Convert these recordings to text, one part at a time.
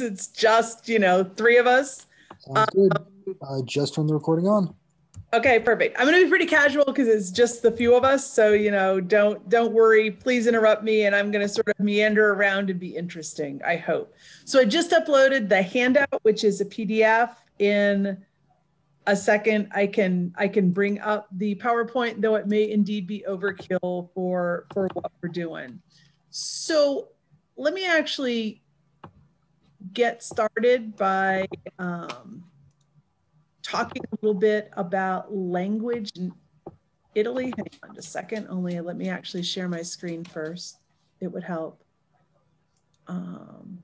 It's just, you know, three of us. Sounds um, good. I just turned the recording on. Okay, perfect. I'm going to be pretty casual because it's just the few of us, so you know, don't don't worry. Please interrupt me, and I'm going to sort of meander around and be interesting. I hope. So I just uploaded the handout, which is a PDF. In a second, I can I can bring up the PowerPoint, though it may indeed be overkill for for what we're doing. So let me actually get started by. Um, talking a little bit about language in Italy. Hang on a second, only let me actually share my screen first. It would help. Um,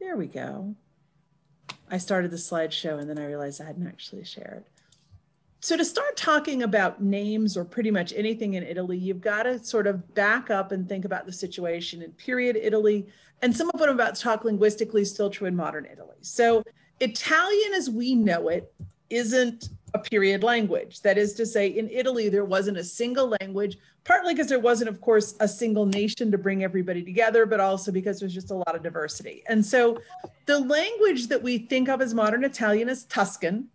there we go. I started the slideshow and then I realized I hadn't actually shared. So to start talking about names or pretty much anything in Italy, you've got to sort of back up and think about the situation in period Italy. And some of what I'm about to talk linguistically is still true in modern Italy. So Italian as we know it isn't a period language. That is to say, in Italy, there wasn't a single language, partly because there wasn't, of course, a single nation to bring everybody together, but also because there's just a lot of diversity. And so the language that we think of as modern Italian is Tuscan,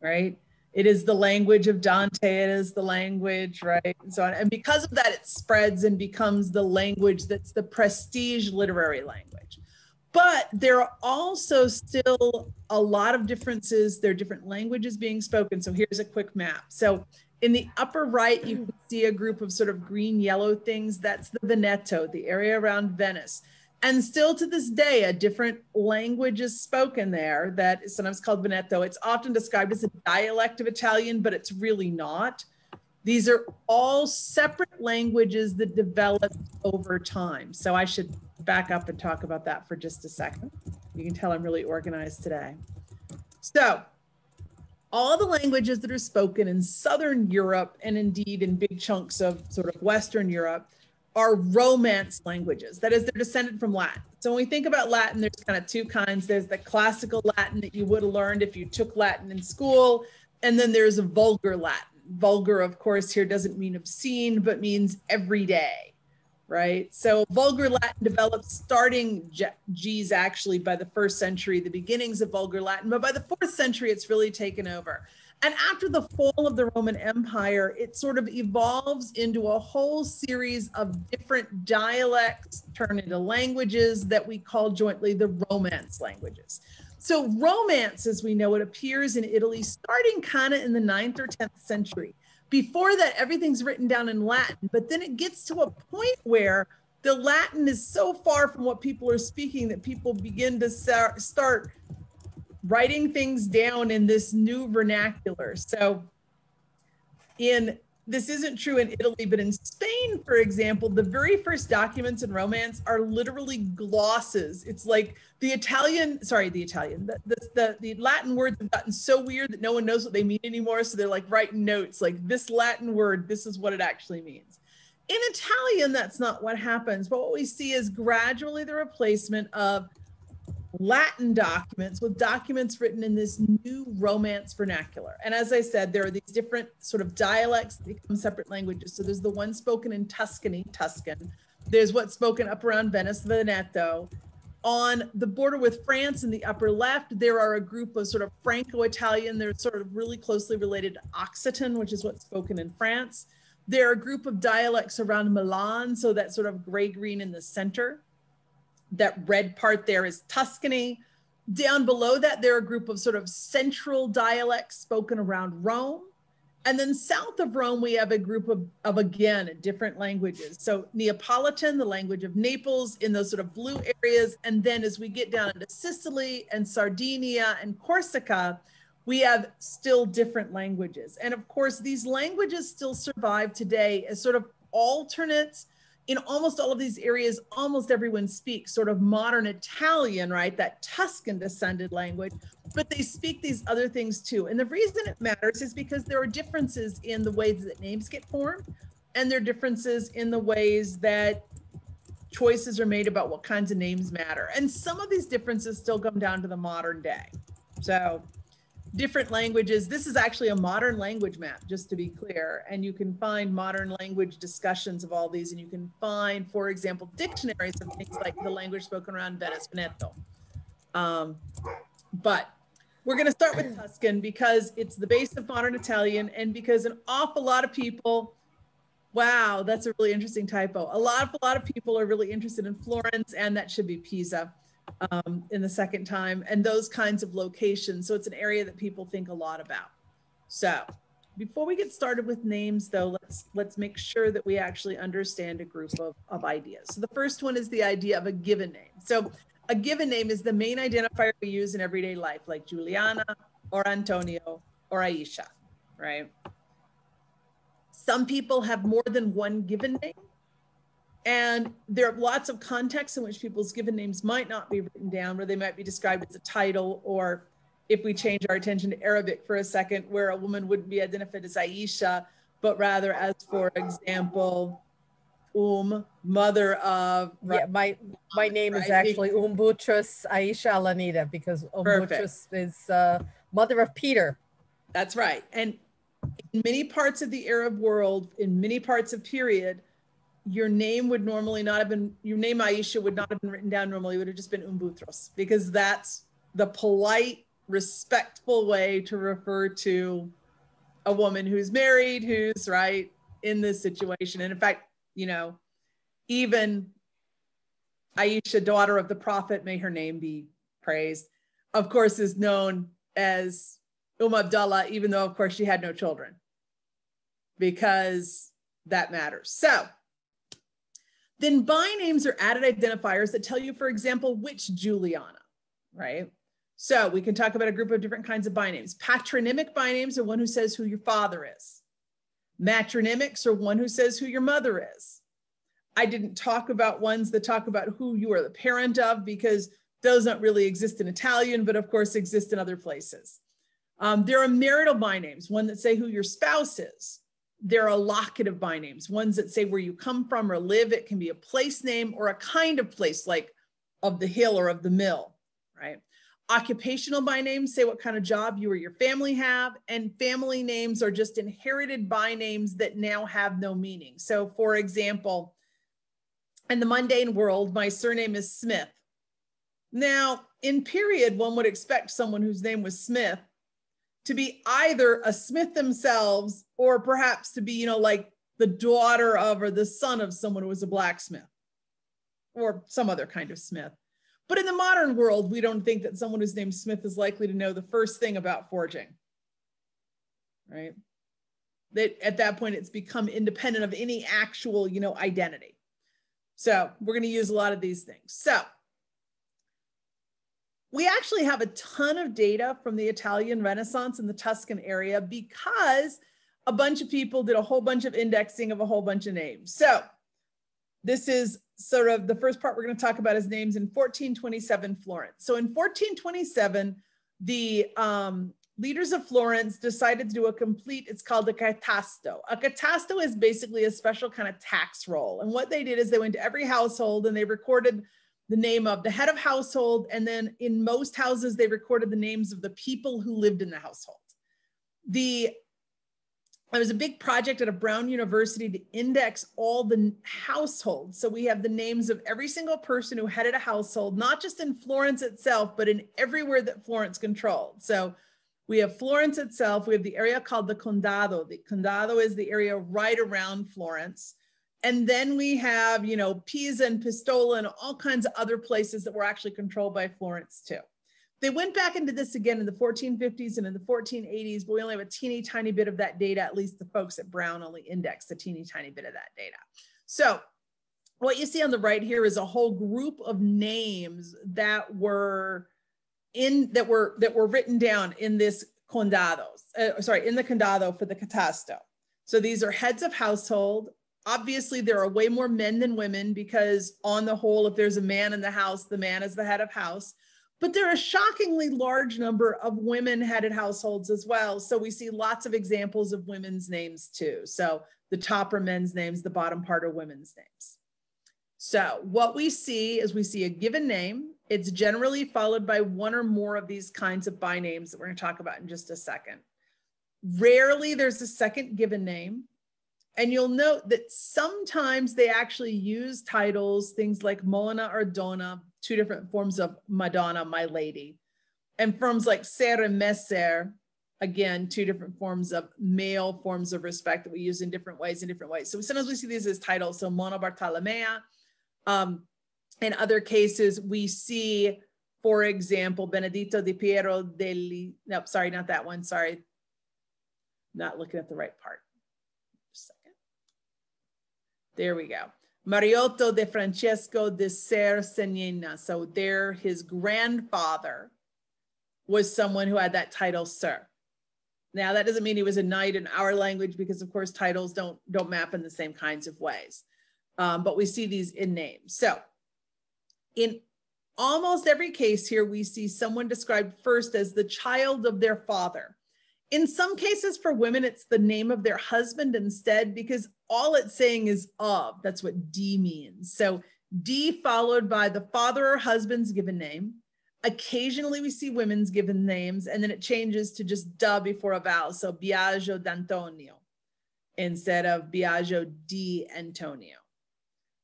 right? It is the language of Dante, it is the language, right? And so on. And because of that, it spreads and becomes the language that's the prestige literary language. But there are also still a lot of differences. There are different languages being spoken. So here's a quick map. So in the upper right, you can see a group of sort of green yellow things. That's the Veneto, the area around Venice. And still to this day, a different language is spoken there that is sometimes called Veneto. It's often described as a dialect of Italian, but it's really not. These are all separate languages that develop over time. So I should back up and talk about that for just a second. You can tell I'm really organized today. So all the languages that are spoken in Southern Europe and indeed in big chunks of sort of Western Europe are Romance languages. That is, they're descended from Latin. So when we think about Latin, there's kind of two kinds. There's the classical Latin that you would have learned if you took Latin in school, and then there's a vulgar Latin. Vulgar, of course, here doesn't mean obscene, but means everyday right? So Vulgar Latin developed starting G's actually by the first century, the beginnings of Vulgar Latin, but by the fourth century, it's really taken over. And after the fall of the Roman Empire, it sort of evolves into a whole series of different dialects turned into languages that we call jointly the Romance languages. So Romance, as we know it, appears in Italy starting kind of in the ninth or 10th century before that everything's written down in latin but then it gets to a point where the latin is so far from what people are speaking that people begin to start writing things down in this new vernacular so in this isn't true in Italy, but in Spain, for example, the very first documents in Romance are literally glosses. It's like the Italian, sorry, the Italian, the, the, the, Latin words have gotten so weird that no one knows what they mean anymore. So they're like writing notes like this Latin word, this is what it actually means. In Italian, that's not what happens. But what we see is gradually the replacement of Latin documents with documents written in this new Romance vernacular. And as I said, there are these different sort of dialects that become separate languages. So there's the one spoken in Tuscany, Tuscan. There's what's spoken up around Venice, Veneto. On the border with France in the upper left, there are a group of sort of Franco-Italian. They're sort of really closely related to Occitan, which is what's spoken in France. There are a group of dialects around Milan, so that sort of gray-green in the center that red part there is Tuscany. Down below that, there are a group of sort of central dialects spoken around Rome. And then south of Rome, we have a group of, of again, different languages. So Neapolitan, the language of Naples in those sort of blue areas. And then as we get down into Sicily and Sardinia and Corsica, we have still different languages. And of course, these languages still survive today as sort of alternates in almost all of these areas, almost everyone speaks sort of modern Italian, right? That Tuscan descended language, but they speak these other things too. And the reason it matters is because there are differences in the ways that names get formed, and there are differences in the ways that choices are made about what kinds of names matter. And some of these differences still come down to the modern day. So different languages. This is actually a modern language map, just to be clear. And you can find modern language discussions of all these. And you can find, for example, dictionaries of things like the language spoken around Venice, Veneto. Um, but we're going to start with Tuscan because it's the base of modern Italian and because an awful lot of people, wow, that's a really interesting typo. A lot of, a lot of people are really interested in Florence and that should be Pisa um, in the second time and those kinds of locations. So it's an area that people think a lot about. So before we get started with names though, let's let's make sure that we actually understand a group of, of ideas. So the first one is the idea of a given name. So a given name is the main identifier we use in everyday life, like Juliana or Antonio or Aisha, right? Some people have more than one given name. And there are lots of contexts in which people's given names might not be written down, where they might be described as a title, or if we change our attention to Arabic for a second, where a woman wouldn't be identified as Aisha, but rather as, for example, Um, mother of. Yeah, my my name is actually Umbutrus Aisha Alanita because Umbutrus is uh, mother of Peter. That's right. And in many parts of the Arab world, in many parts of period, your name would normally not have been your name Aisha would not have been written down normally. It would have just been Umbutros because that's the polite, respectful way to refer to a woman who's married, who's right in this situation. And in fact, you know, even Aisha, daughter of the prophet, may her name be praised, of course, is known as Umm Abdullah, even though, of course, she had no children, because that matters. So, then by names are added identifiers that tell you, for example, which Juliana, right? So we can talk about a group of different kinds of by names. Patronymic by names are one who says who your father is. Matronymics are one who says who your mother is. I didn't talk about ones that talk about who you are the parent of because those don't really exist in Italian, but of course exist in other places. Um, there are marital by names, one that say who your spouse is there are locative by names, ones that say where you come from or live. It can be a place name or a kind of place like of the hill or of the mill, right? Occupational by names say what kind of job you or your family have, and family names are just inherited by names that now have no meaning. So, for example, in the mundane world, my surname is Smith. Now, in period, one would expect someone whose name was Smith to be either a Smith themselves or perhaps to be, you know, like the daughter of or the son of someone who was a blacksmith or some other kind of Smith. But in the modern world, we don't think that someone who's named Smith is likely to know the first thing about forging, right? That at that point, it's become independent of any actual, you know, identity. So we're going to use a lot of these things. So we actually have a ton of data from the Italian Renaissance in the Tuscan area because a bunch of people did a whole bunch of indexing of a whole bunch of names. So this is sort of the first part we're going to talk about is names in 1427 Florence. So in 1427, the um, leaders of Florence decided to do a complete, it's called a catasto. A catasto is basically a special kind of tax roll. And what they did is they went to every household and they recorded the name of the head of household. And then in most houses, they recorded the names of the people who lived in the household. The it was a big project at a Brown University to index all the households. So we have the names of every single person who headed a household, not just in Florence itself, but in everywhere that Florence controlled. So we have Florence itself. We have the area called the Condado. The Condado is the area right around Florence. And then we have, you know, Pisa and Pistoia and all kinds of other places that were actually controlled by Florence too. They went back into this again in the 1450s and in the 1480s, but we only have a teeny tiny bit of that data. At least the folks at Brown only indexed a teeny tiny bit of that data. So what you see on the right here is a whole group of names that were in that were that were written down in this condados, uh, sorry, in the condado for the catasto. So these are heads of household, obviously there are way more men than women because on the whole if there's a man in the house the man is the head of house. But there are a shockingly large number of women headed households as well. So we see lots of examples of women's names too. So the top are men's names the bottom part are women's names. So what we see is we see a given name. It's generally followed by one or more of these kinds of by names that we're going to talk about in just a second. Rarely there's a second given name. And you'll note that sometimes they actually use titles, things like Mona or Donna, two different forms of Madonna, my lady. And forms like Ser and Messer, again, two different forms of male forms of respect that we use in different ways, in different ways. So sometimes we see these as titles. So Mona Bartolomea. Um, in other cases, we see, for example, Benedetto di Piero degli, no, sorry, not that one, sorry. Not looking at the right part. There we go. Mariotto de Francesco de Ser Segnina. So there, his grandfather was someone who had that title, sir. Now that doesn't mean he was a knight in our language because of course titles don't don't map in the same kinds of ways. Um, but we see these in names. So in almost every case here, we see someone described first as the child of their father. In some cases for women, it's the name of their husband instead, because all it's saying is of. That's what D means. So D followed by the father or husband's given name. Occasionally we see women's given names, and then it changes to just da before a vowel. So Biagio d'Antonio instead of Biagio di Antonio.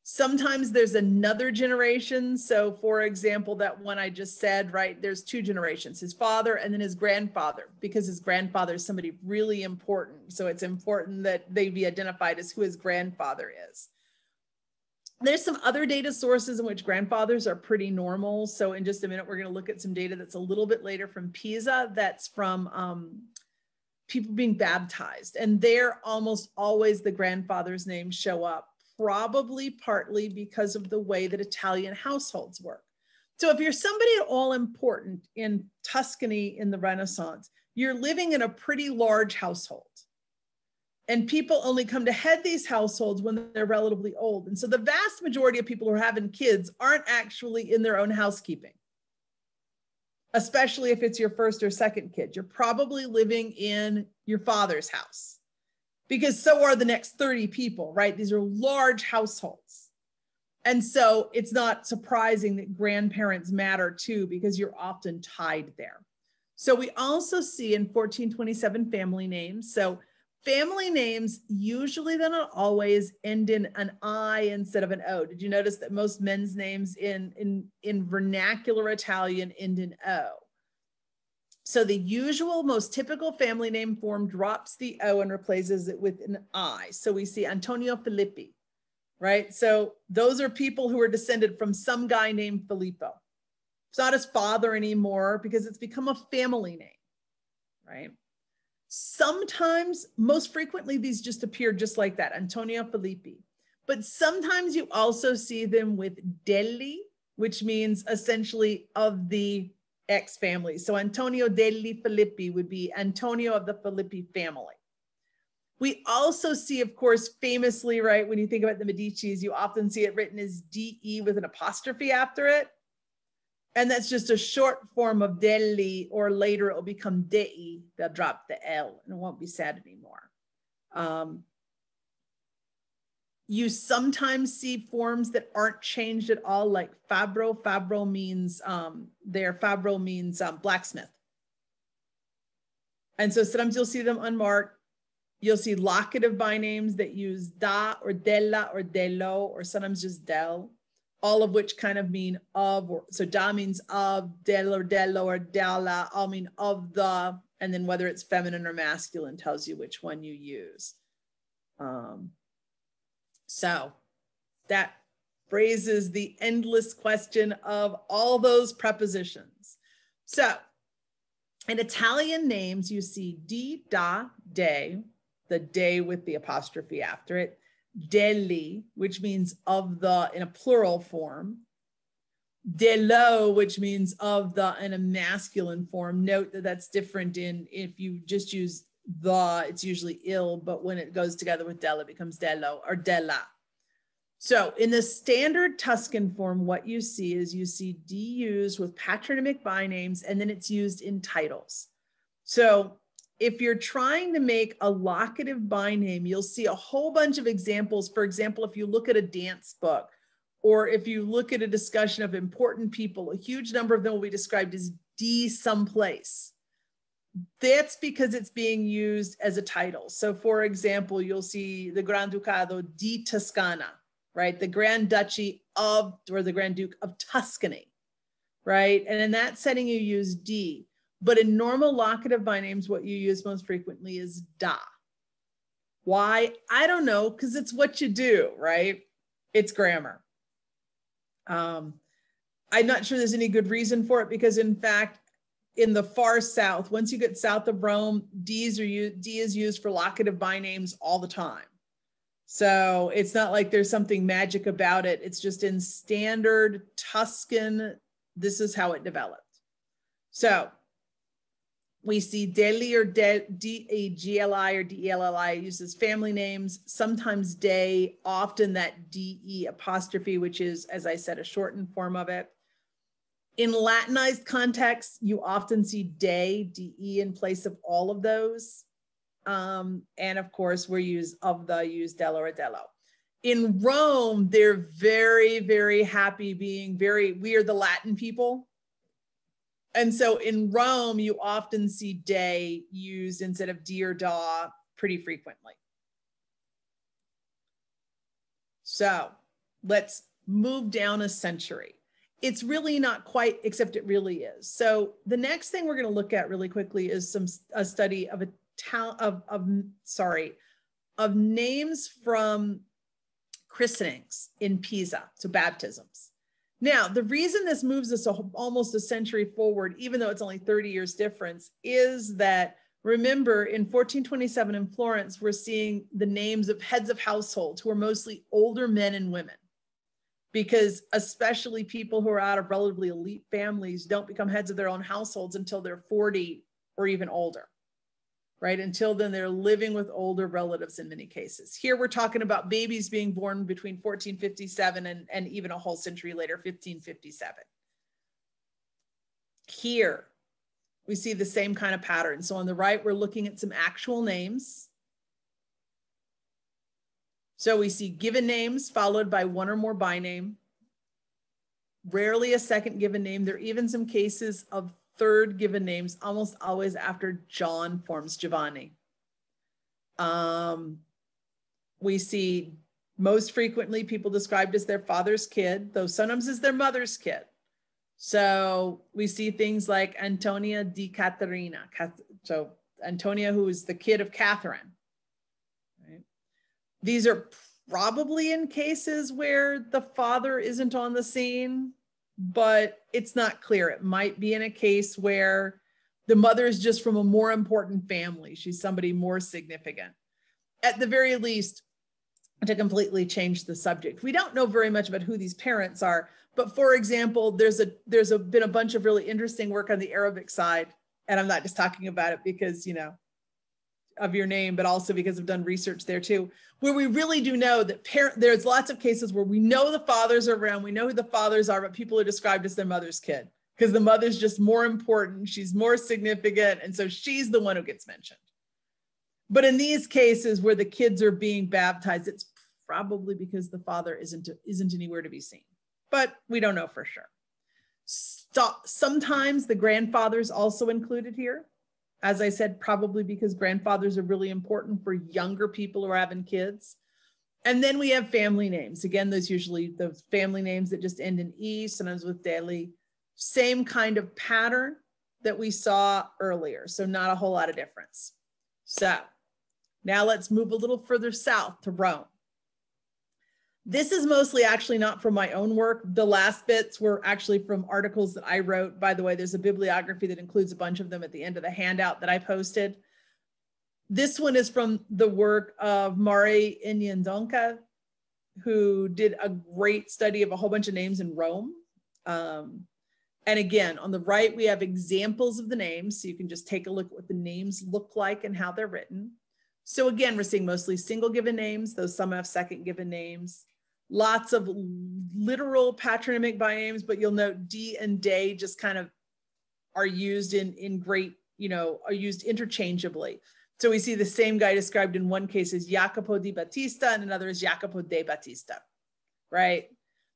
Sometimes there's another generation. So, for example, that one I just said, right? There's two generations his father and then his grandfather, because his grandfather is somebody really important. So, it's important that they be identified as who his grandfather is. There's some other data sources in which grandfathers are pretty normal. So, in just a minute, we're going to look at some data that's a little bit later from PISA that's from um, people being baptized. And there, almost always the grandfather's names show up probably partly because of the way that Italian households work. So if you're somebody at all important in Tuscany in the Renaissance, you're living in a pretty large household. And people only come to head these households when they're relatively old. And so the vast majority of people who are having kids aren't actually in their own housekeeping, especially if it's your first or second kid. You're probably living in your father's house because so are the next 30 people, right? These are large households. And so it's not surprising that grandparents matter too, because you're often tied there. So we also see in 1427 family names. So family names usually, they're not always end in an I instead of an O. Did you notice that most men's names in, in, in vernacular Italian end in O? So the usual, most typical family name form drops the O and replaces it with an I. So we see Antonio Filippi, right? So those are people who are descended from some guy named Filippo. It's not his father anymore because it's become a family name, right? Sometimes, most frequently, these just appear just like that, Antonio Filippi. But sometimes you also see them with degli, which means essentially of the X family. So Antonio degli Filippi would be Antonio of the Filippi family. We also see, of course, famously, right, when you think about the Medicis, you often see it written as DE with an apostrophe after it. And that's just a short form of degli, or later it will become dei. They'll drop the L and it won't be said anymore. Um, you sometimes see forms that aren't changed at all, like fabro. Fabro means um, there. Fabbro means um, blacksmith. And so sometimes you'll see them unmarked. You'll see locative by names that use da or della or dello or sometimes just del, all of which kind of mean of. Or, so da means of, del or dello or della all mean of the, and then whether it's feminine or masculine tells you which one you use. Um, so that raises the endless question of all those prepositions. So in Italian names, you see di, da, de, the day with the apostrophe after it, degli, which means of the in a plural form, dello, which means of the in a masculine form. Note that that's different in if you just use the, it's usually ill, but when it goes together with del, it becomes dello or della. So in the standard Tuscan form, what you see is you see D used with patronymic bynames, and then it's used in titles. So if you're trying to make a locative byname, you'll see a whole bunch of examples. For example, if you look at a dance book or if you look at a discussion of important people, a huge number of them will be described as D someplace. That's because it's being used as a title. So, for example, you'll see the Grand Ducado di Toscana, right? The Grand Duchy of, or the Grand Duke of Tuscany, right? And in that setting, you use D. But in normal locative bynames, what you use most frequently is da. Why? I don't know, because it's what you do, right? It's grammar. Um, I'm not sure there's any good reason for it because, in fact, in the far south, once you get south of Rome, D's are used, D is used for locative bynames all the time. So it's not like there's something magic about it. It's just in standard Tuscan, this is how it developed. So we see Deli or D-A-G-L-I or D-E-L-L-I uses family names, sometimes Day, often that D-E apostrophe, which is, as I said, a shortened form of it. In Latinized contexts, you often see Day, D-E in place of all of those. Um, and of course, we use of the, use Dello or Dello. In Rome, they're very, very happy being very, we are the Latin people and so in Rome, you often see day used instead of dear da pretty frequently. So let's move down a century. It's really not quite, except it really is. So the next thing we're going to look at really quickly is some a study of a town of, of sorry of names from christenings in Pisa, so baptisms. Now, the reason this moves us a, almost a century forward, even though it's only 30 years difference, is that remember in 1427 in Florence, we're seeing the names of heads of households who are mostly older men and women. Because especially people who are out of relatively elite families don't become heads of their own households until they're 40 or even older right? Until then, they're living with older relatives in many cases. Here, we're talking about babies being born between 1457 and, and even a whole century later, 1557. Here, we see the same kind of pattern. So on the right, we're looking at some actual names. So we see given names followed by one or more by name. Rarely a second given name. There are even some cases of third given names almost always after John forms Giovanni. Um, we see most frequently people described as their father's kid, though sometimes as their mother's kid. So we see things like Antonia di Caterina. So Antonia, who is the kid of Catherine. These are probably in cases where the father isn't on the scene but it's not clear. It might be in a case where the mother is just from a more important family. She's somebody more significant. At the very least, to completely change the subject. We don't know very much about who these parents are, but for example, there's a there's a, been a bunch of really interesting work on the Arabic side, and I'm not just talking about it because you know of your name, but also because I've done research there too, where we really do know that parent, there's lots of cases where we know the fathers are around, we know who the fathers are, but people are described as their mother's kid because the mother's just more important, she's more significant, and so she's the one who gets mentioned. But in these cases where the kids are being baptized, it's probably because the father isn't isn't anywhere to be seen. But we don't know for sure. Stop. Sometimes the grandfather's also included here. As I said, probably because grandfathers are really important for younger people who are having kids. And then we have family names. Again, those usually those family names that just end in E, sometimes with daily. Same kind of pattern that we saw earlier. So not a whole lot of difference. So now let's move a little further south to Rome. This is mostly actually not from my own work. The last bits were actually from articles that I wrote. By the way, there's a bibliography that includes a bunch of them at the end of the handout that I posted. This one is from the work of Mari Inyandonka, who did a great study of a whole bunch of names in Rome. Um, and again, on the right, we have examples of the names. So you can just take a look at what the names look like and how they're written. So again, we're seeing mostly single given names, though some have second given names lots of literal patronymic names, but you'll note D and day just kind of are used in, in great, you know, are used interchangeably. So we see the same guy described in one case as Jacopo di Battista and another as Jacopo de Battista, right?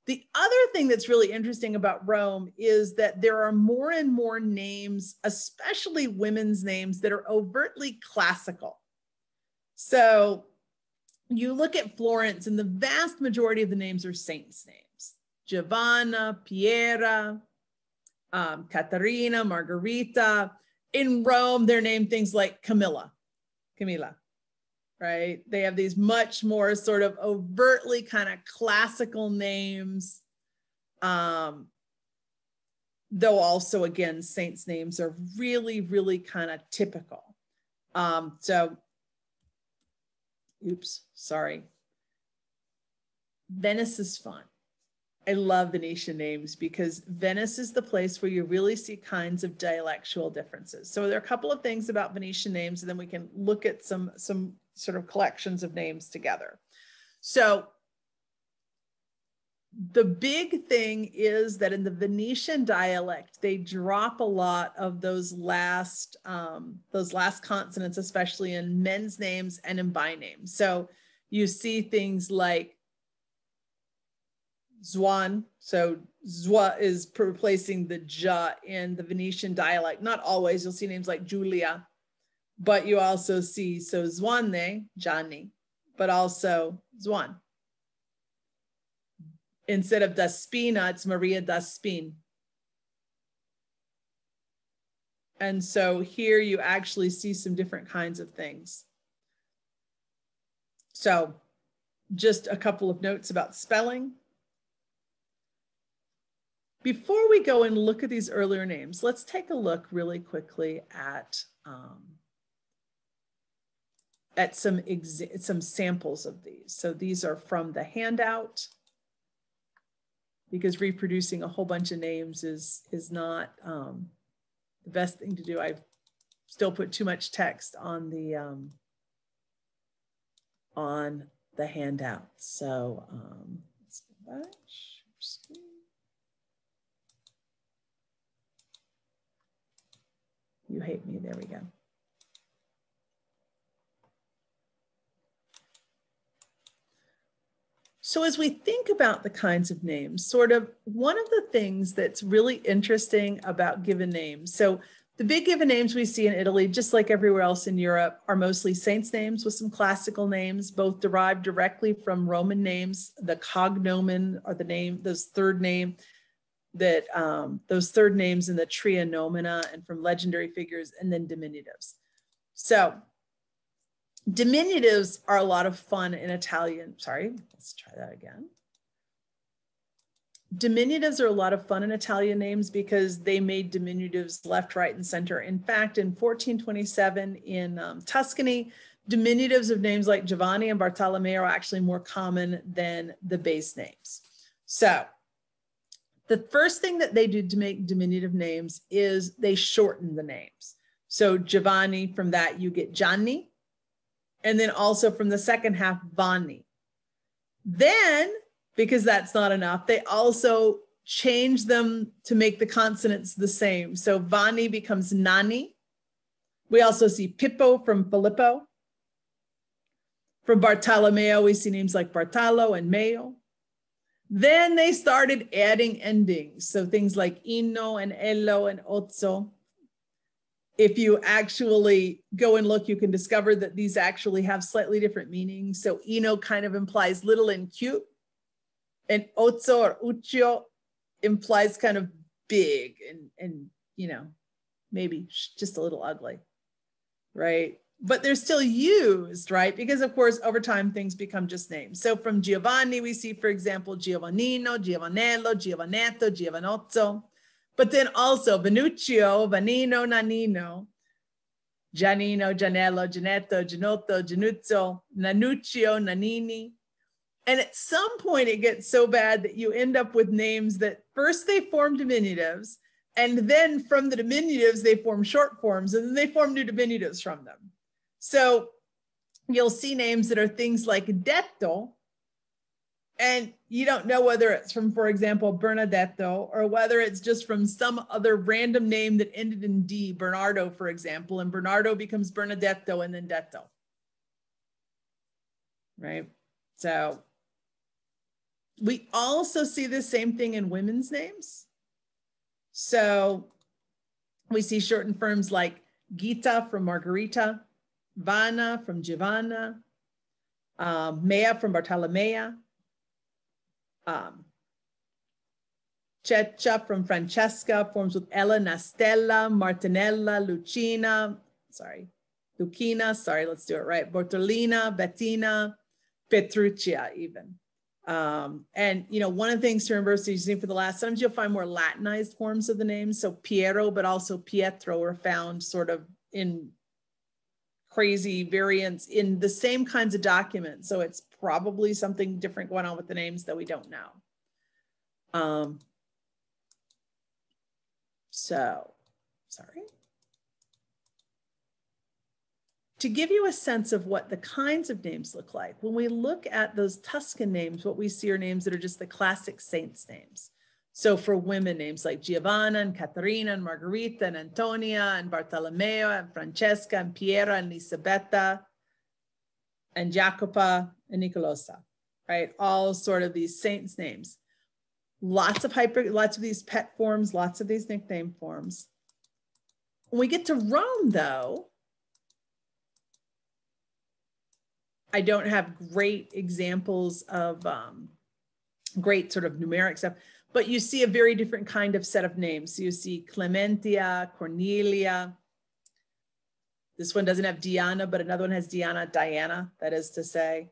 The other thing that's really interesting about Rome is that there are more and more names, especially women's names, that are overtly classical. So you look at Florence, and the vast majority of the names are saints' names Giovanna, Piera, um, Caterina, Margherita. In Rome, they're named things like Camilla, Camilla, right? They have these much more sort of overtly kind of classical names. Um, though also, again, saints' names are really, really kind of typical. Um, so Oops, sorry. Venice is fun. I love Venetian names because Venice is the place where you really see kinds of dialectual differences. So there are a couple of things about Venetian names, and then we can look at some, some sort of collections of names together. So the big thing is that in the Venetian dialect, they drop a lot of those last um, those last consonants, especially in men's names and in by names. So you see things like Zuan. So Zwa is replacing the ja in the Venetian dialect. Not always. You'll see names like Julia, but you also see so Zuane, Johnny, but also Zuan instead of Despina, it's Maria Despin. And so here you actually see some different kinds of things. So just a couple of notes about spelling. Before we go and look at these earlier names, let's take a look really quickly at, um, at some, some samples of these. So these are from the handout because reproducing a whole bunch of names is is not um, the best thing to do. I've still put too much text on the um, on the handout. So um, let's go back. You hate me. There we go. So, as we think about the kinds of names, sort of one of the things that's really interesting about given names. So, the big given names we see in Italy, just like everywhere else in Europe, are mostly saints' names with some classical names, both derived directly from Roman names. The cognomen or the name, those third name, that um, those third names in the tria nomina and from legendary figures, and then diminutives. So, Diminutives are a lot of fun in Italian. Sorry, let's try that again. Diminutives are a lot of fun in Italian names because they made diminutives left, right, and center. In fact, in 1427 in um, Tuscany, diminutives of names like Giovanni and Bartolomeo are actually more common than the base names. So the first thing that they did to make diminutive names is they shorten the names. So Giovanni, from that you get Gianni, and then also from the second half, Vanni. Then, because that's not enough, they also change them to make the consonants the same. So Vanni becomes Nani. We also see Pippo from Filippo. From Bartolomeo, we see names like Bartolo and Meo. Then they started adding endings. So things like Inno and Ello and Ozzo if you actually go and look, you can discover that these actually have slightly different meanings. So ino kind of implies little and cute, and ozzo or uccio implies kind of big and and you know maybe just a little ugly, right? But they're still used, right? Because of course, over time things become just names. So from Giovanni, we see, for example, Giovannino, Giovanello, Giovanetto, Giovanozzo. But then also Venuccio, Vanino, Nanino, Giannino, Gianello, Gianetto, Gianotto, Gianuzzo, Nanuccio, Nanini. And at some point, it gets so bad that you end up with names that first they form diminutives, and then from the diminutives, they form short forms, and then they form new diminutives from them. So you'll see names that are things like detto, and you don't know whether it's from, for example, Bernadetto, or whether it's just from some other random name that ended in D, Bernardo, for example, and Bernardo becomes Bernadetto and then Detto. Right? So we also see the same thing in women's names. So we see shortened forms like Gita from Margarita, Vana from Giovanna, um, Mea from Bartolomea, um, Ceccia from Francesca, forms with Ella, Nastella, Martinella, Lucina, sorry, Lucina, sorry, let's do it right, Bortolina, Bettina, Petruccia even. Um, and you know, one of the things to remember, you've seen for the last, sometimes you'll find more Latinized forms of the name. So Piero, but also Pietro are found sort of in crazy variants in the same kinds of documents. So it's probably something different going on with the names that we don't know. Um, so, sorry. To give you a sense of what the kinds of names look like, when we look at those Tuscan names, what we see are names that are just the classic saints' names. So for women, names like Giovanna and Caterina and Margarita and Antonia and Bartolomeo and Francesca and Piera and Lisabetta and Jacopa and Nicolosa, right? All sort of these saints' names lots of hyper, lots of these pet forms, lots of these nickname forms. When we get to Rome, though, I don't have great examples of um, great sort of numeric stuff, but you see a very different kind of set of names. So you see Clementia, Cornelia. This one doesn't have Diana, but another one has Diana, Diana, that is to say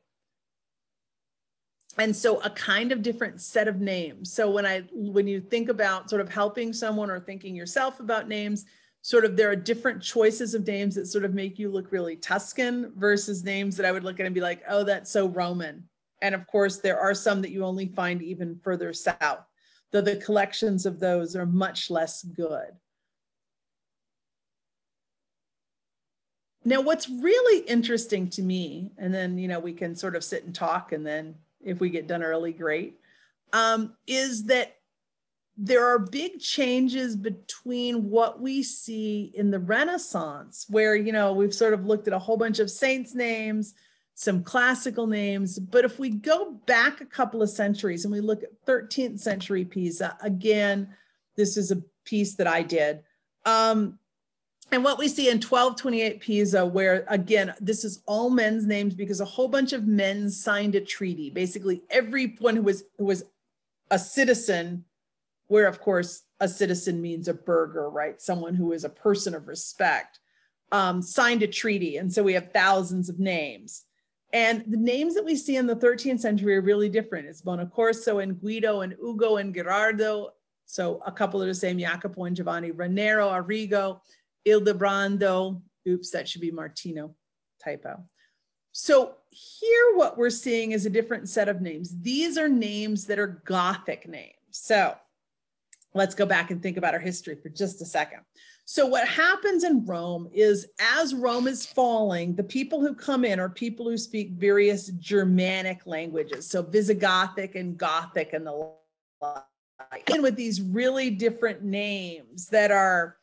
and so a kind of different set of names so when i when you think about sort of helping someone or thinking yourself about names sort of there are different choices of names that sort of make you look really tuscan versus names that i would look at and be like oh that's so roman and of course there are some that you only find even further south though the collections of those are much less good. Now what's really interesting to me and then you know we can sort of sit and talk and then if we get done early, great, um, is that there are big changes between what we see in the Renaissance, where, you know, we've sort of looked at a whole bunch of saints' names, some classical names. But if we go back a couple of centuries and we look at 13th century Pisa, again, this is a piece that I did. Um, and what we see in 1228 Pisa, where again, this is all men's names because a whole bunch of men signed a treaty. Basically, everyone who was who was a citizen, where of course a citizen means a burgher, right? Someone who is a person of respect, um, signed a treaty. And so we have thousands of names. And the names that we see in the 13th century are really different. It's Bonacorso and Guido and Ugo and Gerardo. So a couple of the same, Jacopo and Giovanni, Raniero, Arrigo. Ildebrando, oops, that should be Martino, typo. So here what we're seeing is a different set of names. These are names that are Gothic names. So let's go back and think about our history for just a second. So what happens in Rome is as Rome is falling, the people who come in are people who speak various Germanic languages. So Visigothic and Gothic and the like. And with these really different names that are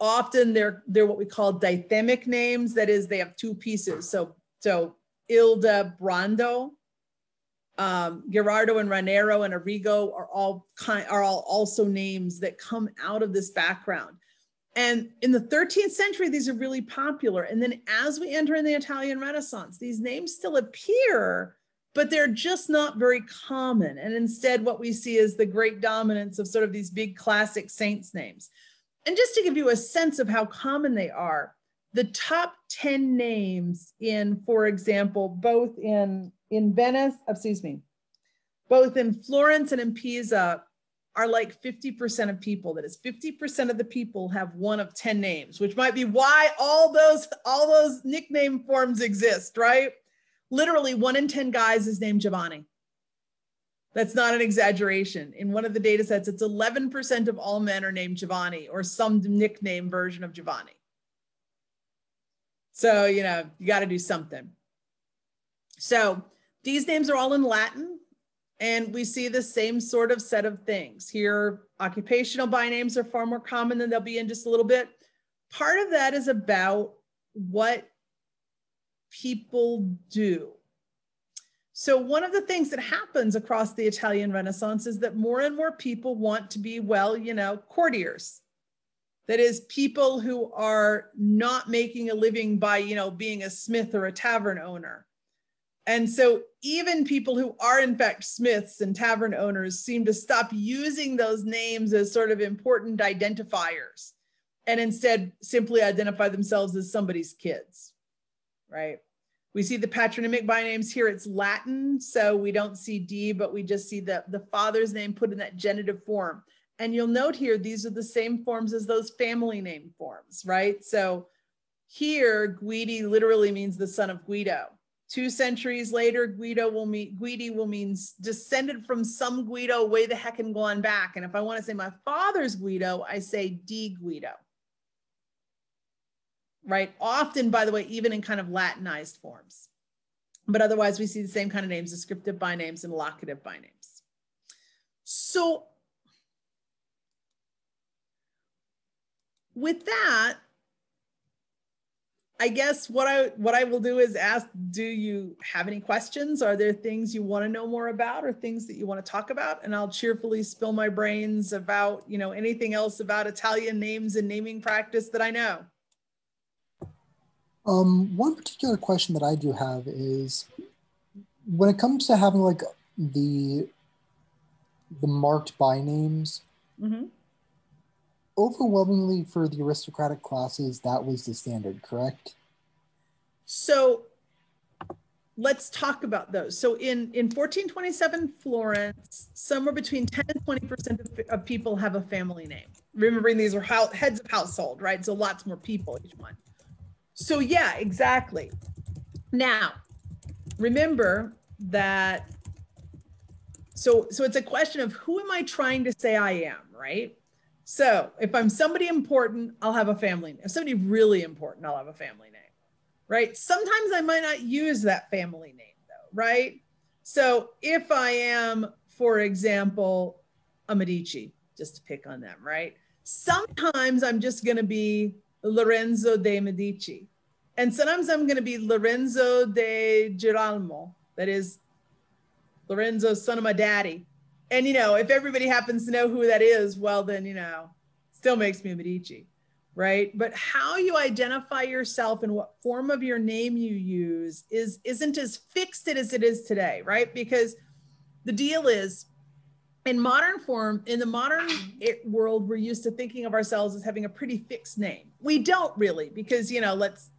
often they're they're what we call dithemic names. That is, they have two pieces. So so Ilda Brando, um, Gerardo and Raniero and Arrigo are all kind are all also names that come out of this background. And in the 13th century, these are really popular. And then as we enter in the Italian Renaissance, these names still appear, but they're just not very common. And instead, what we see is the great dominance of sort of these big classic saints' names. And just to give you a sense of how common they are, the top 10 names in, for example, both in, in Venice, excuse me, both in Florence and in Pisa are like 50% of people. That is 50% of the people have one of 10 names, which might be why all those, all those nickname forms exist, right? Literally one in 10 guys is named Giovanni. That's not an exaggeration. In one of the data sets, it's 11% of all men are named Giovanni or some nickname version of Giovanni. So, you know, you got to do something. So these names are all in Latin, and we see the same sort of set of things. Here, occupational by names are far more common than they'll be in just a little bit. Part of that is about what people do. So, one of the things that happens across the Italian Renaissance is that more and more people want to be, well, you know, courtiers. That is, people who are not making a living by, you know, being a smith or a tavern owner. And so, even people who are, in fact, smiths and tavern owners seem to stop using those names as sort of important identifiers and instead simply identify themselves as somebody's kids, right? We see the patronymic bynames here. It's Latin, so we don't see D, but we just see the, the father's name put in that genitive form. And you'll note here, these are the same forms as those family name forms, right? So here, Guidi literally means the son of Guido. Two centuries later, Guido will meet Guidi will mean descended from some Guido way the heck and gone back. And if I want to say my father's Guido, I say D Guido right? Often, by the way, even in kind of Latinized forms. But otherwise, we see the same kind of names, descriptive bynames and locative bynames. So with that, I guess what I what I will do is ask, do you have any questions? Are there things you want to know more about or things that you want to talk about? And I'll cheerfully spill my brains about, you know, anything else about Italian names and naming practice that I know. Um, one particular question that I do have is when it comes to having like the the marked by names, mm-hmm. Overwhelmingly for the aristocratic classes, that was the standard, correct? So let's talk about those. So in, in 1427 Florence, somewhere between 10 and 20% of, of people have a family name. Remembering these are how, heads of household, right? So lots more people each one. So yeah, exactly. Now, remember that so so it's a question of who am I trying to say I am, right? So if I'm somebody important, I'll have a family name. If somebody really important, I'll have a family name, right? Sometimes I might not use that family name though, right? So if I am, for example, a Medici, just to pick on them, right? Sometimes I'm just going to be Lorenzo de' Medici. And sometimes I'm going to be Lorenzo de Girolamo, that is Lorenzo, son of my daddy. And, you know, if everybody happens to know who that is, well, then, you know, still makes me a Medici, right? But how you identify yourself and what form of your name you use is isn't as fixed as it is today, right? Because the deal is in modern form, in the modern world, we're used to thinking of ourselves as having a pretty fixed name. We don't really, because, you know, let's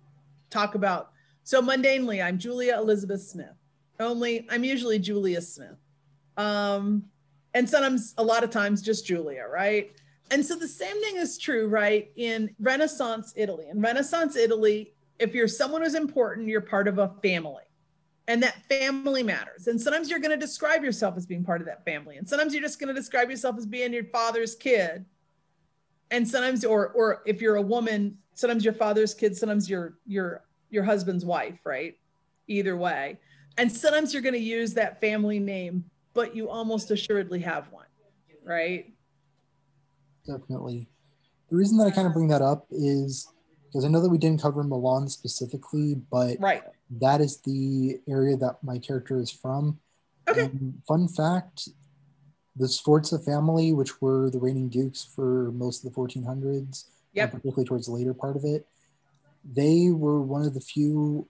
talk about. So mundanely, I'm Julia Elizabeth Smith. Only I'm usually Julia Smith. Um, and sometimes, a lot of times, just Julia, right? And so the same thing is true, right? In Renaissance Italy. In Renaissance Italy, if you're someone who's important, you're part of a family and that family matters. And sometimes you're going to describe yourself as being part of that family. And sometimes you're just going to describe yourself as being your father's kid. And sometimes, or, or if you're a woman, sometimes your father's kid, sometimes your, your, your husband's wife, right? Either way. And sometimes you're going to use that family name, but you almost assuredly have one, right? Definitely. The reason that I kind of bring that up is because I know that we didn't cover Milan specifically, but right that is the area that my character is from. Okay. And fun fact the Sforza family, which were the reigning dukes for most of the 1400s, yep. particularly towards the later part of it, they were one of the few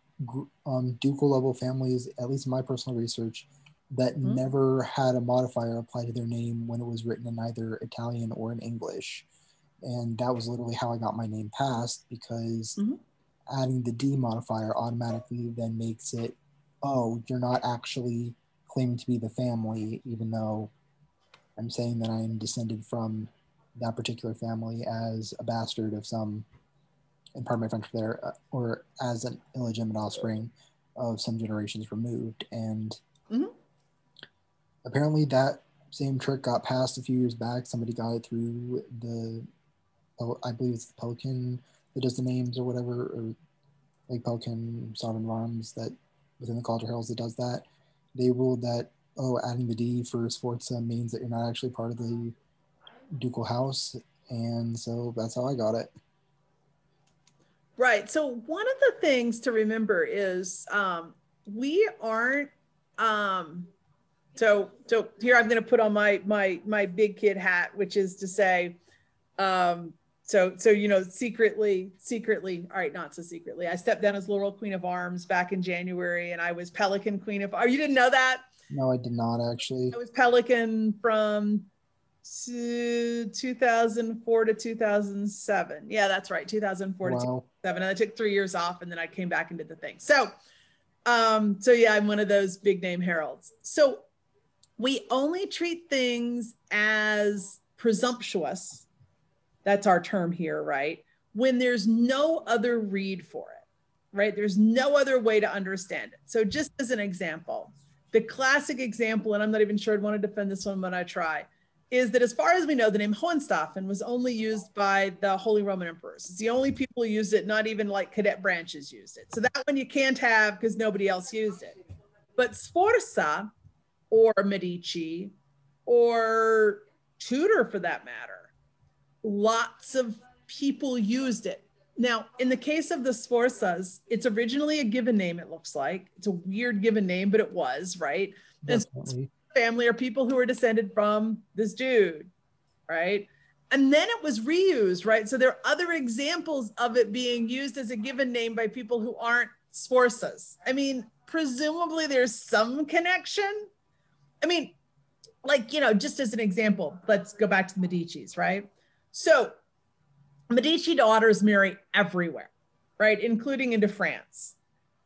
um, ducal level families, at least in my personal research, that mm-hmm. never had a modifier applied to their name when it was written in either Italian or in English. And that was literally how I got my name passed because mm-hmm adding the D modifier automatically then makes it, oh, you're not actually claiming to be the family, even though I'm saying that I'm descended from that particular family as a bastard of some, and pardon my French there, uh, or as an illegitimate offspring of some generations removed. And mm-hmm. Apparently that same trick got passed a few years back. Somebody got it through the, I believe it's the Pelican that does the names or whatever, or like Pelican, Sovereign Arms that within the Culture Heralds that does that. They ruled that oh, adding the D for Sforza means that you're not actually part of the ducal house, and so that's how I got it. Right. So one of the things to remember is um, we aren't um, so so here I'm going to put on my my my big kid hat, which is to say, um, so so you know secretly secretly all right not so secretly i stepped down as laurel queen of arms back in january and i was pelican queen of oh you didn't know that? No i did not actually. I was pelican from 2004 to 2007 yeah that's right 2004 wow. to 2007 and i took three years off and then i came back and did the thing. So um so yeah i'm one of those big name heralds. So we only treat things as presumptuous that's our term here, right? When there's no other read for it, right? There's no other way to understand it. So, just as an example, the classic example, and I'm not even sure I'd want to defend this one when I try, is that as far as we know, the name Hohenstaufen was only used by the Holy Roman Emperors. It's the only people who used it, not even like cadet branches used it. So that one you can't have because nobody else used it. But Sforza or Medici or Tudor for that matter lots of people used it. Now, in the case of the Sforzas, it's originally a given name, it looks like. It's a weird given name, but it was, right? And family are people who are descended from this dude, right? And then it was reused, right? So there are other examples of it being used as a given name by people who aren't Sforzas. I mean, presumably there's some connection. I mean, like, you know, just as an example, let's go back to the Medici's, right? So Medici daughters marry everywhere, right? Including into France.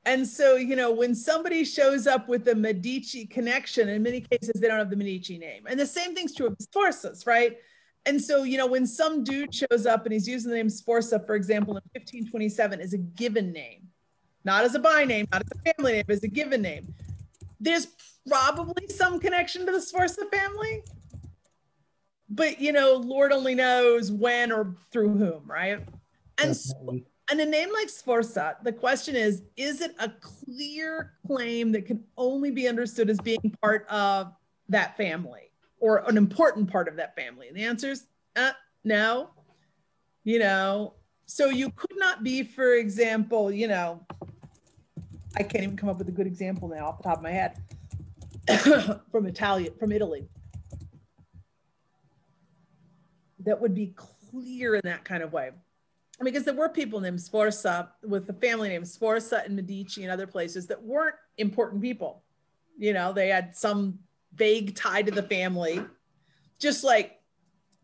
And so, you know, when somebody shows up with a Medici connection, in many cases, they don't have the Medici name. And the same thing's true of the Sforzas, right? And so, you know, when some dude shows up and he's using the name Sforza, for example, in 1527 as a given name, not as a by name, not as a family name, as a given name, there's probably some connection to the Sforza family, but you know, Lord only knows when or through whom, right? And so, and a name like Sforza, the question is, is it a clear claim that can only be understood as being part of that family or an important part of that family? And the answer is uh, no. You know, so you could not be, for example, you know, I can't even come up with a good example now off the top of my head from Italian, from Italy that would be clear in that kind of way. Because there were people named Sforza with the family name Sforza and Medici and other places that weren't important people. You know, they had some vague tie to the family. Just like,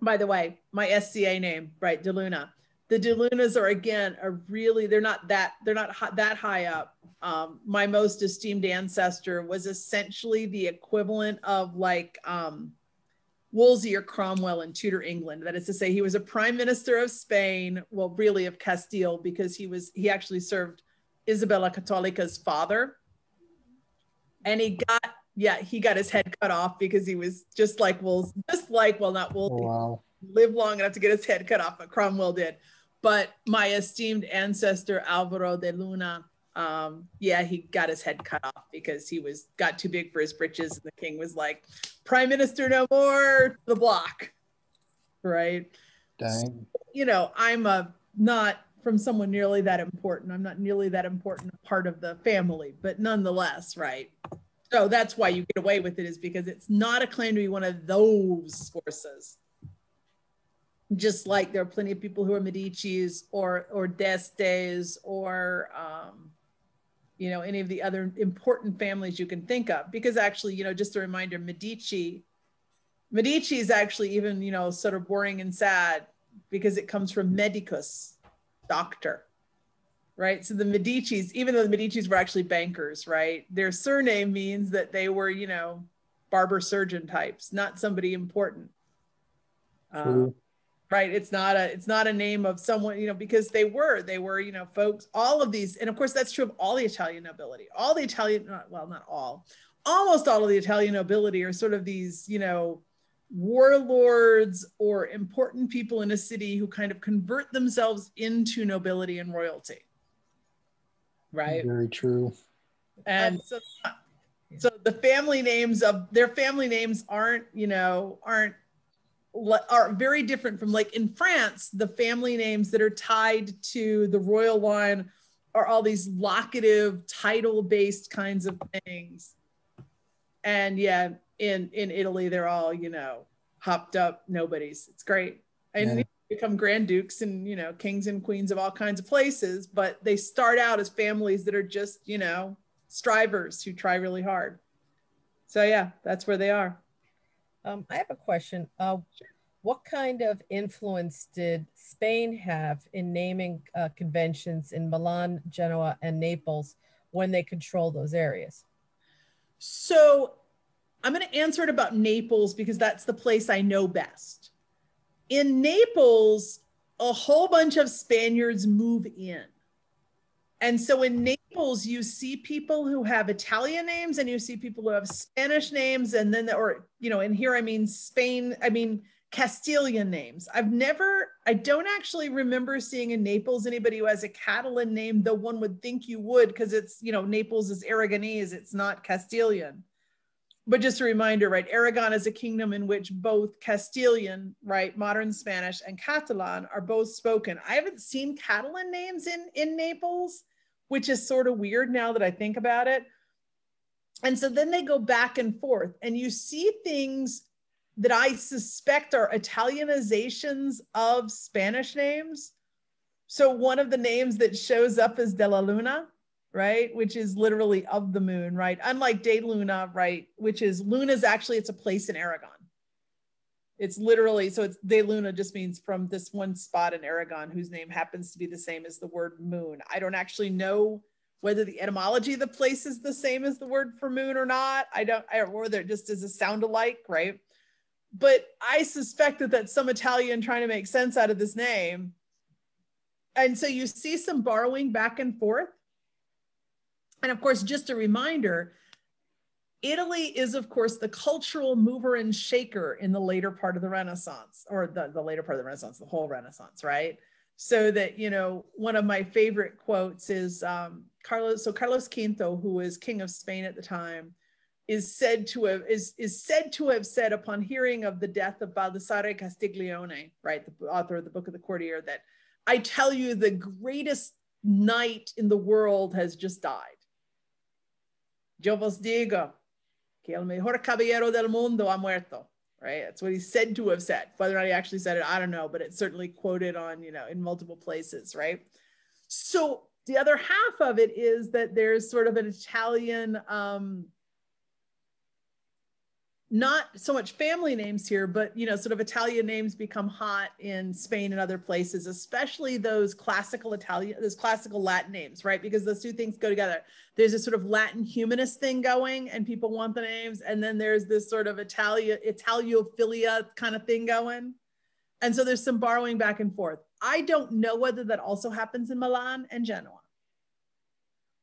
by the way, my SCA name, right, De Luna. The De Lunas are again are really they're not that they're not that high up. Um, my most esteemed ancestor was essentially the equivalent of like um, Wolsey or Cromwell in Tudor England. That is to say, he was a prime minister of Spain, well, really of Castile, because he was he actually served Isabella Cattolica's father. And he got, yeah, he got his head cut off because he was just like Wolsey, just like, well, not Wolsey, oh, wow. lived long enough to get his head cut off, but Cromwell did. But my esteemed ancestor Alvaro de Luna um, yeah, he got his head cut off because he was got too big for his britches. And the king was like, Prime Minister, no more the block. Right. Dang. So, you know, I'm a not from someone nearly that important. I'm not nearly that important part of the family, but nonetheless, right. So that's why you get away with it is because it's not a claim to be one of those Sforzas. Just like there are plenty of people who are Medici's or or d'Estes or um, you know, any of the other important families you can think of. Because actually, you know, just a reminder, Medici, Medici is actually even, you know, sort of boring and sad because it comes from medicus, doctor, right? So the Medicis, even though the Medicis were actually bankers, right? Their surname means that they were, you know, barber surgeon types, not somebody important. Um, right? It's not a it's not a name of someone you know because they were they were you know folks all of these and of course that's true of all the italian nobility. All the italian well not all almost all of the italian nobility are sort of these you know warlords or important people in a city who kind of convert themselves into nobility and royalty right? Very true. And so so the family names of their family names aren't you know aren't are very different from like in France, the family names that are tied to the royal line are all these locative title based kinds of things. And yeah, in in Italy, they're all you know hopped up nobodies. It's great, and yeah. become grand dukes and you know kings and queens of all kinds of places. But they start out as families that are just you know strivers who try really hard. So yeah, that's where they are. Um, I have a question. Uh, what kind of influence did Spain have in naming uh, conventions in Milan, Genoa, and Naples when they controlled those areas? So I'm going to answer it about Naples because that's the place I know best. In Naples, a whole bunch of Spaniards move in. And so in Naples, you see people who have Italian names and you see people who have Spanish names. And then, or, you know, and here I mean Spain, I mean Castilian names. I've never, I don't actually remember seeing in Naples anybody who has a Catalan name, though one would think you would because it's, you know, Naples is Aragonese, it's not Castilian. But just a reminder, right? Aragon is a kingdom in which both Castilian, right, modern Spanish, and Catalan are both spoken. I haven't seen Catalan names in, in Naples, which is sort of weird now that I think about it. And so then they go back and forth, and you see things that I suspect are Italianizations of Spanish names. So one of the names that shows up is De La Luna, right? Which is literally of the moon, right? Unlike De Luna, right? Which is Luna's actually it's a place in Aragon. It's literally so it's De Luna just means from this one spot in Aragon whose name happens to be the same as the word moon. I don't actually know whether the etymology of the place is the same as the word for moon or not. I don't, I, or whether it just is a sound alike, right? but I suspect that that's some Italian trying to make sense out of this name. And so you see some borrowing back and forth. And of course, just a reminder, Italy is, of course, the cultural mover and shaker in the later part of the Renaissance, or the, the later part of the Renaissance, the whole Renaissance, right? So that, you know, one of my favorite quotes is um, Carlos, so Carlos Quinto, who was king of Spain at the time, is said to have is is said to have said upon hearing of the death of Baldassare Castiglione, right, the author of the Book of the Courtier, that I tell you the greatest knight in the world has just died. Yo vos digo que el mejor caballero del mundo ha muerto. Right, that's what he's said to have said. Whether or not he actually said it, I don't know, but it's certainly quoted on you know in multiple places. Right, so the other half of it is that there's sort of an Italian. Um, not so much family names here, but you know, sort of Italian names become hot in Spain and other places, especially those classical Italian, those classical Latin names, right? Because those two things go together. There's a sort of Latin humanist thing going, and people want the names, and then there's this sort of Italia Italophilia kind of thing going, and so there's some borrowing back and forth. I don't know whether that also happens in Milan and Genoa.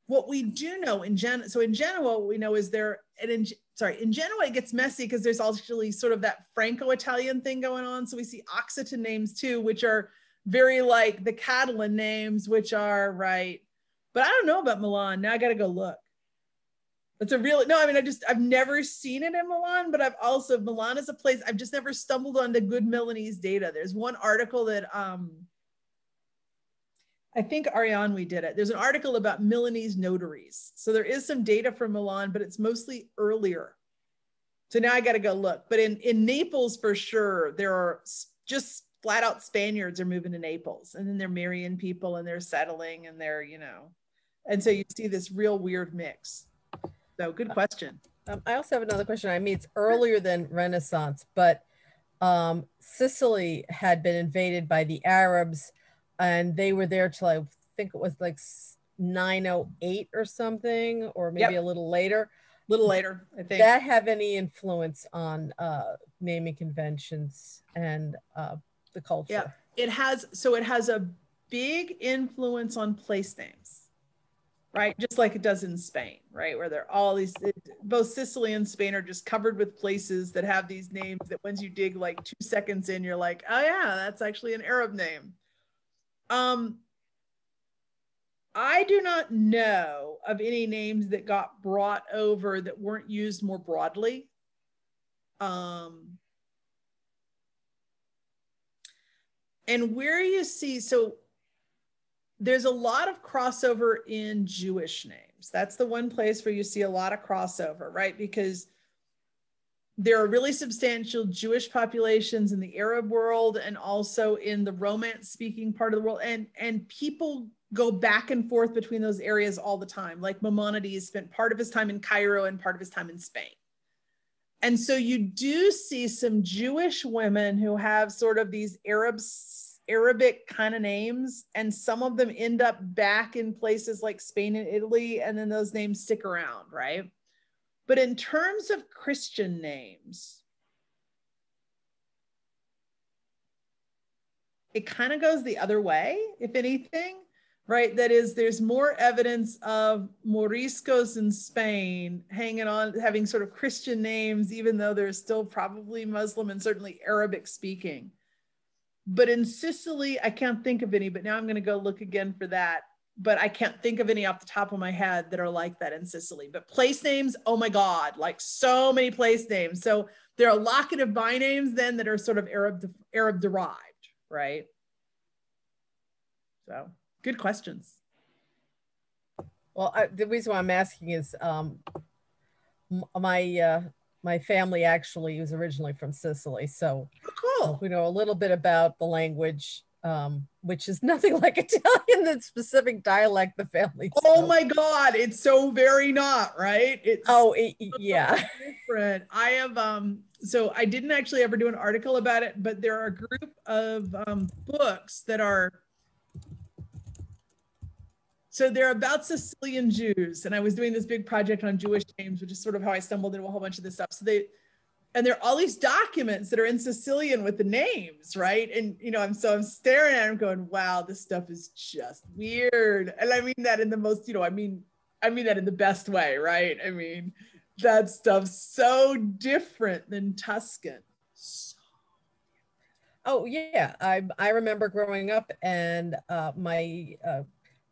What we do know in Genoa, so in Genoa, what we know is there, and in, sorry, in Genoa, it gets messy because there's actually sort of that Franco-Italian thing going on. So we see Occitan names too, which are very like the Catalan names, which are right. But I don't know about Milan. Now I got to go look. That's a real no. I mean, I just I've never seen it in Milan, but I've also Milan is a place I've just never stumbled onto good Milanese data. There's one article that um I think Ariane we did it. There's an article about Milanese notaries. So there is some data from Milan, but it's mostly earlier. So now I got to go look. But in, in Naples, for sure, there are just flat out Spaniards are moving to Naples and then they're marrying people and they're settling and they're, you know, and so you see this real weird mix. So good question. Um, I also have another question. I mean, it's earlier than Renaissance, but um, Sicily had been invaded by the Arabs and they were there till I think it was like 908 or something, or maybe yep. a little later. A little later, I think. That have any influence on uh, naming conventions and uh, the culture? Yeah, it has. So it has a big influence on place names, right? Just like it does in Spain, right? Where there are all these, both Sicily and Spain are just covered with places that have these names that once you dig like two seconds in, you're like, oh yeah, that's actually an Arab name um, I do not know of any names that got brought over that weren't used more broadly. Um, and where you see, so there's a lot of crossover in Jewish names. That's the one place where you see a lot of crossover, right? Because there are really substantial Jewish populations in the Arab world and also in the Romance speaking part of the world. And, and people go back and forth between those areas all the time. Like Maimonides spent part of his time in Cairo and part of his time in Spain. And so you do see some Jewish women who have sort of these Arabs, Arabic kind of names, and some of them end up back in places like Spain and Italy, and then those names stick around, right? But in terms of Christian names, it kind of goes the other way, if anything right? That is, there's more evidence of Moriscos in Spain hanging on, having sort of Christian names, even though they're still probably Muslim and certainly Arabic speaking. But in Sicily, I can't think of any, but now I'm going to go look again for that. But I can't think of any off the top of my head that are like that in Sicily. But place names, oh my God, like so many place names. So there are locative by names then that are sort of Arab, Arab derived, right? So good questions. Well, I, the reason why I'm asking is um, my uh, my family actually was originally from Sicily, so oh, cool. we know a little bit about the language, um, which is nothing like Italian. The specific dialect the family. Oh my God, it's so very not right. It's oh it, yeah, different. I have um. So I didn't actually ever do an article about it, but there are a group of um, books that are so they're about Sicilian Jews, and I was doing this big project on Jewish names, which is sort of how I stumbled into a whole bunch of this stuff. So they, and there are all these documents that are in Sicilian with the names, right? And you know, I'm so I'm staring at them, going, "Wow, this stuff is just weird," and I mean that in the most, you know, I mean, I mean that in the best way, right? I mean, that stuff's so different than Tuscan. So Oh yeah, I I remember growing up and uh, my uh,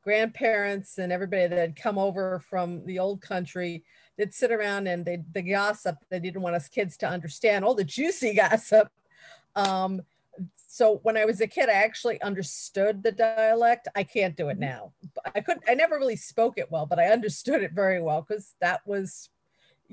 grandparents and everybody that had come over from the old country they'd sit around and they the gossip they didn't want us kids to understand all the juicy gossip. Um, so when i was a kid i actually understood the dialect. I can't do it mm-hmm. now. I couldn't i never really spoke it well but i understood it very well because that was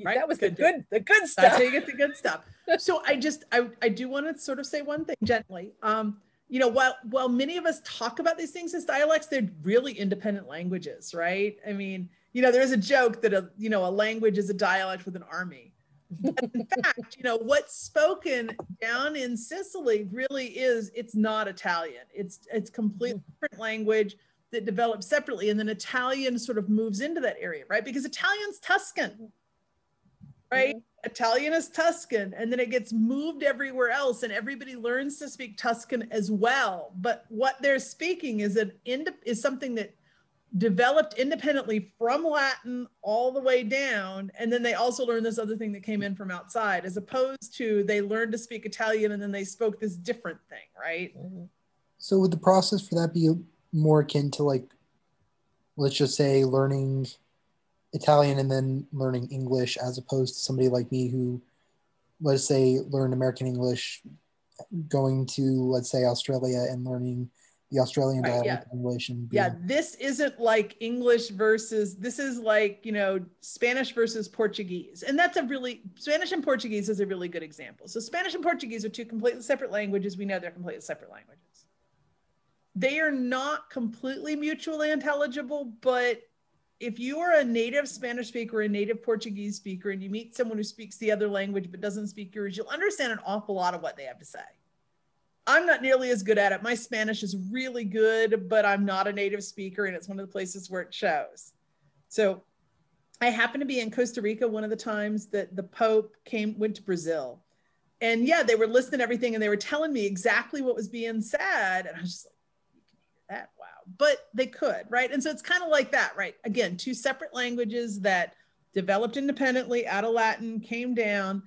right? that was good, the good the good stuff that's how you get the good stuff. So i just i, I do want to sort of say one thing gently. Um you know, while while many of us talk about these things as dialects, they're really independent languages, right? I mean, you know, there's a joke that a you know a language is a dialect with an army. But in fact, you know, what's spoken down in Sicily really is it's not Italian. It's it's completely hmm. different language that develops separately, and then Italian sort of moves into that area, right? Because Italian's Tuscan, right? Mm-hmm. Italian is Tuscan, and then it gets moved everywhere else, and everybody learns to speak Tuscan as well. But what they're speaking is an is something that developed independently from Latin all the way down, and then they also learned this other thing that came in from outside, as opposed to they learned to speak Italian and then they spoke this different thing, right? So would the process for that be more akin to like, let's just say, learning Italian and then learning English as opposed to somebody like me who, let's say, learned American English going to, let's say, Australia and learning the Australian right, dialect yeah. And yeah, this isn't like English versus, this is like, you know, Spanish versus Portuguese. And that's a really, Spanish and Portuguese is a really good example. So Spanish and Portuguese are two completely separate languages. We know they're completely separate languages. They are not completely mutually intelligible, but if you are a native Spanish speaker, a native Portuguese speaker, and you meet someone who speaks the other language but doesn't speak yours, you'll understand an awful lot of what they have to say. I'm not nearly as good at it. My Spanish is really good, but I'm not a native speaker, and it's one of the places where it shows. So I happened to be in Costa Rica one of the times that the Pope came, went to Brazil. And yeah, they were listening to everything and they were telling me exactly what was being said. And I was just like, you can hear that? Wow but they could, right? And so it's kind of like that, right? Again, two separate languages that developed independently out of Latin, came down,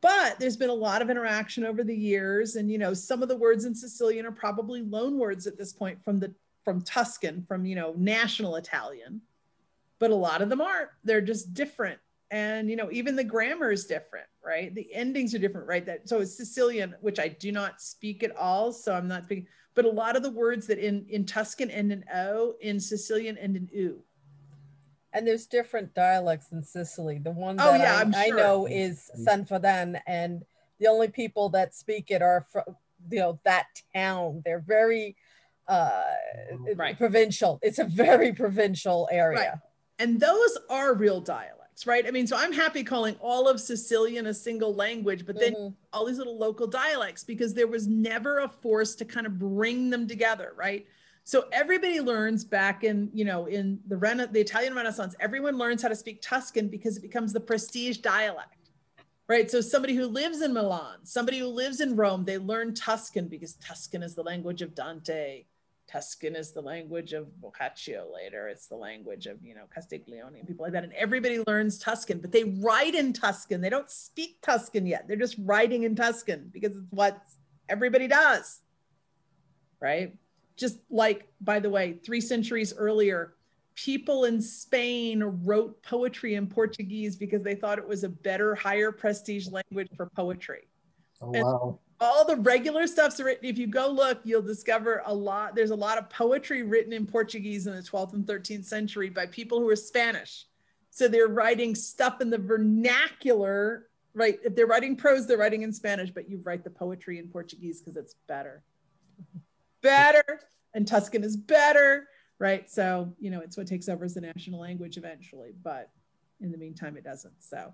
but there's been a lot of interaction over the years. And, you know, some of the words in Sicilian are probably loan words at this point from the from Tuscan, from, you know, national Italian. But a lot of them aren't. They're just different. And, you know, even the grammar is different, right? The endings are different, right? That so it's Sicilian, which I do not speak at all. So I'm not speaking but a lot of the words that in, in Tuscan end in O, in Sicilian end in U. And there's different dialects in Sicily. The one that yeah, I, I'm I know is San Fadan, and the only people that speak it are from you know that town. They're very uh Right. provincial. It's a very provincial area. and those are real dialects, right? I mean, so I'm happy calling all of Sicilian a single language, but then Mhm. all these little local dialects because there was never a force to kind of bring them together, right? So everybody learns back in, you know, in the Rena- the Italian Renaissance, everyone learns how to speak Tuscan because it becomes the prestige dialect. Right. So somebody who lives in Milan, somebody who lives in Rome, they learn Tuscan because Tuscan is the language of Dante. Tuscan is the language of Boccaccio later. It's the language of, you know, Castiglione and people like that. And everybody learns Tuscan, but they write in Tuscan. They don't speak Tuscan yet. They're just writing in Tuscan because it's what everybody does. Right. Just like, by the way, three centuries earlier, people in Spain wrote poetry in Portuguese because they thought it was a better, higher prestige language for poetry Oh wow. all the regular stuff's written. If you go look, you'll discover a lot. There's a lot of poetry written in Portuguese in the 12th and 13th century by people who are Spanish. So they're writing stuff in the vernacular, right? If they're writing prose, they're writing in Spanish, but you write the poetry in Portuguese because it's better. Better. And Tuscan is better, right? So, you know, it's what takes over as the national language eventually, but in the meantime, it doesn't. So,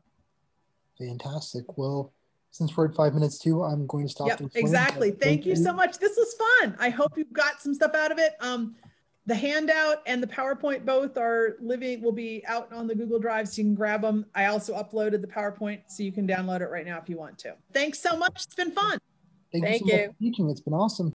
Fantastic. Well, since we're at five minutes too, I'm going to stop. Yep, exactly. but Thank you so much. This was fun. I hope you got some stuff out of it. Um, the handout and the PowerPoint both are living, will be out on the Google Drive, so you can grab them. I also uploaded the PowerPoint, so you can download it right now if you want to. Thanks so much. It's been fun. Thank, Thank you so much for teaching. It's been awesome.